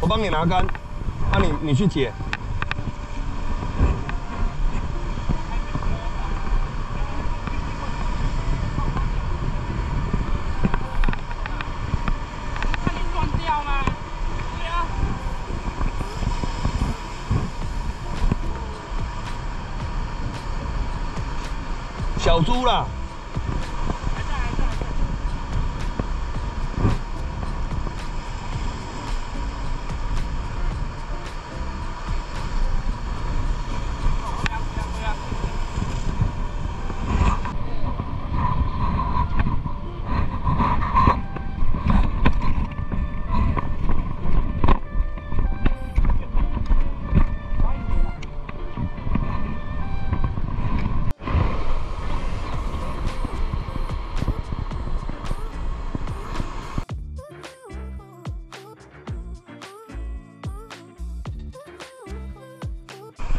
我帮你拿杆，那、你你去解。它就断掉吗？对啊。小猪啦，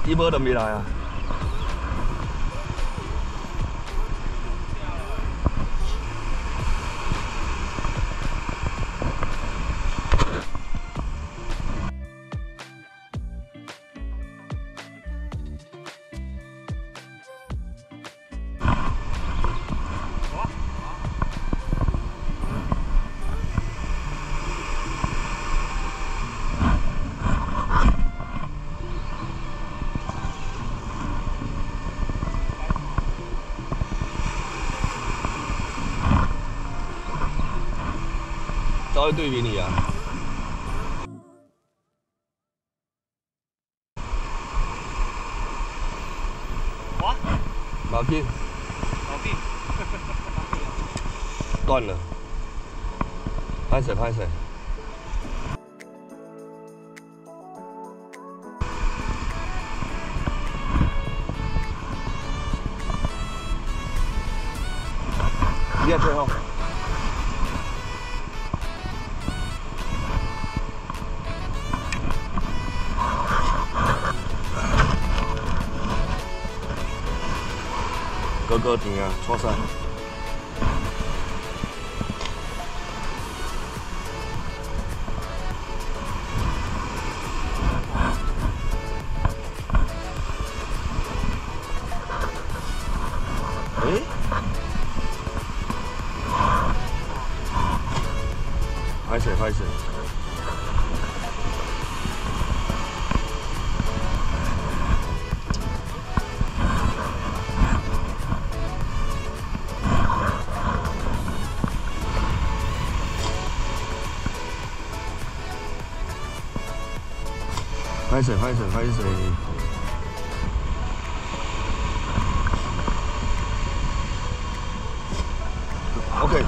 一波都没来啊。都会对比你啊。哇，老金老弟，断了，拍水拍谁。你在最后。哥哥停啊，错赛。诶，拍谁拍谁？拍水拍水拍水？OK，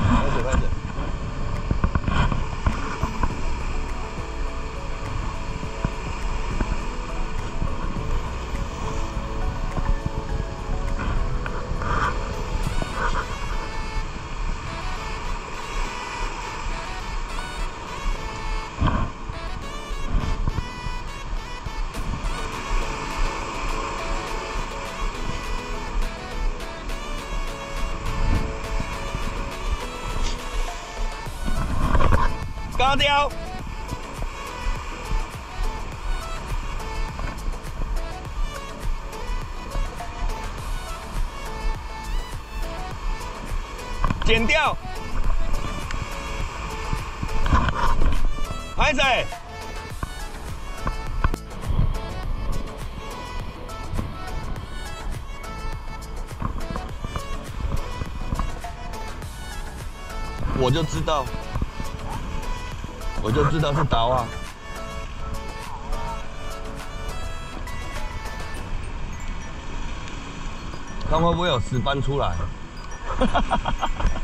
高调。剪掉。拍谁？我就知道。我就知道是刀啊。看会不会有石斑出来？